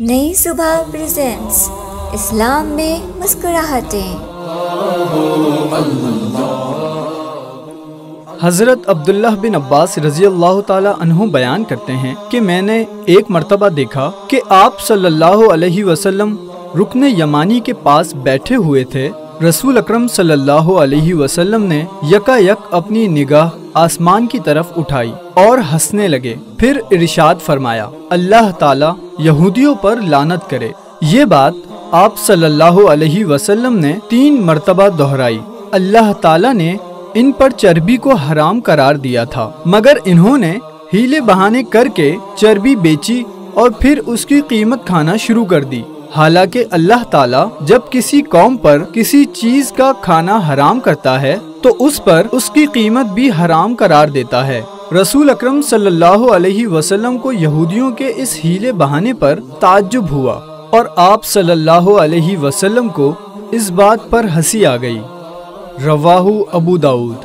नई सुबह प्रेजेंट्स इस्लाम में मुस्कुराहटें। हज़रत अब्दुल्लाह बिन अब्बास रज़ी अल्लाह तु बयान करते हैं कि मैंने एक मरतबा देखा कि आप सल्लल्लाहु अलैहि वसल्लम रुकन यमानी के पास बैठे हुए थे रसूल अक्रम सल्लल्लाहु अलैहि वसल्लम ने यकायक अपनी निगाह आसमान की तरफ़ उठाई और हंसने लगे। फिर इरशाद फरमाया, अल्लाह ताला यहूदियों पर लानत करे। ये बात आप सल्लल्लाहु अलैहि वसल्लम ने तीन मर्तबा दोहराई। अल्लाह ताला ने इन पर चर्बी को हराम करार दिया था, मगर इन्होंने हीले बहाने करके चर्बी बेची और फिर उसकी कीमत खाना शुरू कर दी। हालाँकि अल्लाह ताला जब किसी कौम पर किसी चीज़ का खाना हराम करता है तो उस पर उसकी कीमत भी हराम करार देता है। रसूल अकरम सल्लल्लाहु अलैहि वसल्लम को यहूदियों के इस हीले बहाने पर ताज्जुब हुआ और आप सल्लल्लाहु अलैहि वसल्लम को इस बात पर हँसी आ गई। रवाहू अबू दाऊद।